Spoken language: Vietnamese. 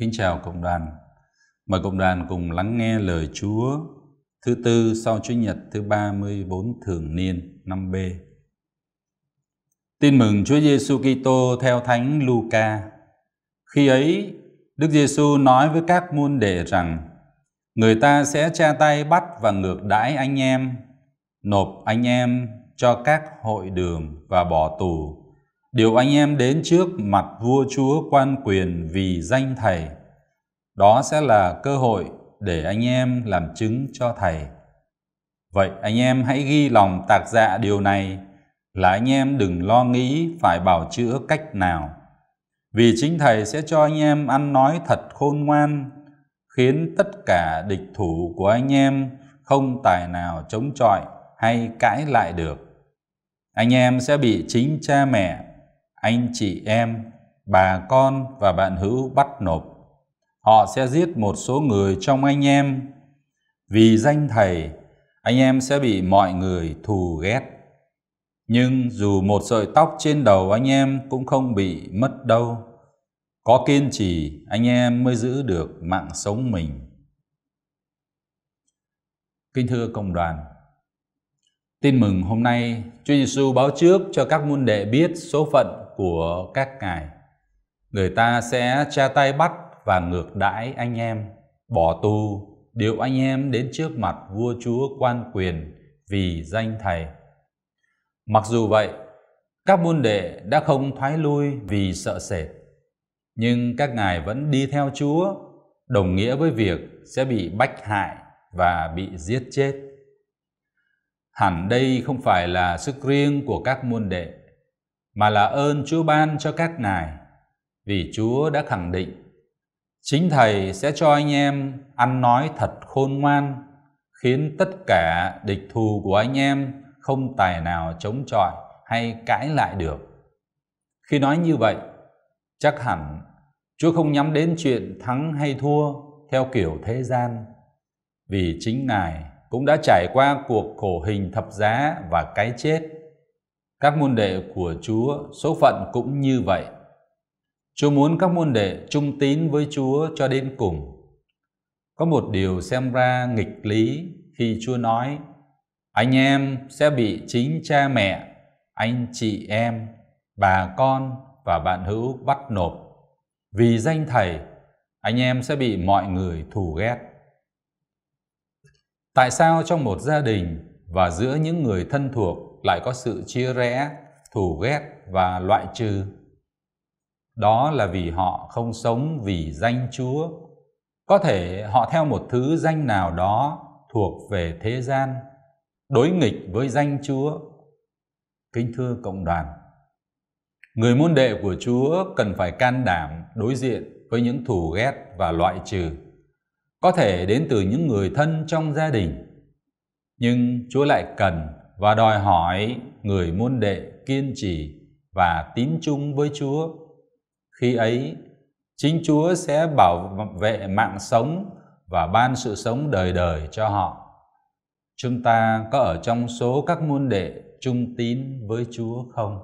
Kính chào cộng đoàn. Mời cộng đoàn cùng lắng nghe lời Chúa thứ tư sau Chúa Nhật thứ 34 thường niên năm B. Tin mừng Chúa Giêsu Kitô theo Thánh Luca. Khi ấy, Đức Giêsu nói với các môn đệ rằng: Người ta sẽ tra tay bắt và ngược đãi anh em, nộp anh em cho các hội đường và bỏ tù điều anh em đến trước mặt vua chúa quan quyền vì danh thầy, đó sẽ là cơ hội để anh em làm chứng cho thầy. Vậy anh em hãy ghi lòng tạc dạ điều này, là anh em đừng lo nghĩ phải bảo chữa cách nào. Vì chính thầy sẽ cho anh em ăn nói thật khôn ngoan, khiến tất cả địch thủ của anh em không tài nào chống chọi hay cãi lại được. Anh em sẽ bị chính cha mẹ anh chị em, bà con và bạn hữu bắt nộp. Họ sẽ giết một số người trong anh em. Vì danh Thầy, anh em sẽ bị mọi người thù ghét. Nhưng dù một sợi tóc trên đầu anh em cũng không bị mất đâu. Có kiên trì, anh em mới giữ được mạng sống mình. Kính thưa công đoàn, Tin mừng hôm nay, Chúa Giêsu báo trước cho các môn đệ biết số phận của các ngài. Người ta sẽ tra tay bắt và ngược đãi anh em, bỏ tù, điều anh em đến trước mặt vua chúa quan quyền vì danh Thầy. Mặc dù vậy, các môn đệ đã không thoái lui vì sợ sệt, nhưng các ngài vẫn đi theo Chúa, đồng nghĩa với việc sẽ bị bách hại và bị giết chết. Hẳn đây không phải là sức riêng của các môn đệ, mà là ơn Chúa ban cho các ngài, vì Chúa đã khẳng định chính Thầy sẽ cho anh em ăn nói thật khôn ngoan, khiến tất cả địch thù của anh em không tài nào chống chọi hay cãi lại được. Khi nói như vậy, chắc hẳn Chúa không nhắm đến chuyện thắng hay thua theo kiểu thế gian, vì chính Ngài cũng đã trải qua cuộc khổ hình thập giá và cái chết các môn đệ của Chúa số phận cũng như vậy. Chúa muốn các môn đệ trung tín với Chúa cho đến cùng. Có một điều xem ra nghịch lý khi Chúa nói anh em sẽ bị chính cha mẹ, anh chị em, bà con và bạn hữu bắt nộp. Vì danh Thầy, anh em sẽ bị mọi người thù ghét. Tại sao trong một gia đình và giữa những người thân thuộc lại có sự chia rẽ, thù ghét và loại trừ. Đó là vì họ không sống vì danh Chúa. Có thể họ theo một thứ danh nào đó thuộc về thế gian, đối nghịch với danh Chúa. Kính thưa cộng đoàn, người môn đệ của Chúa cần phải can đảm đối diện với những thù ghét và loại trừ. Có thể đến từ những người thân trong gia đình, nhưng Chúa lại cần và đòi hỏi người môn đệ kiên trì và tín chung với Chúa. Khi ấy, chính Chúa sẽ bảo vệ mạng sống và ban sự sống đời đời cho họ. Chúng ta có ở trong số các môn đệ trung tín với Chúa không?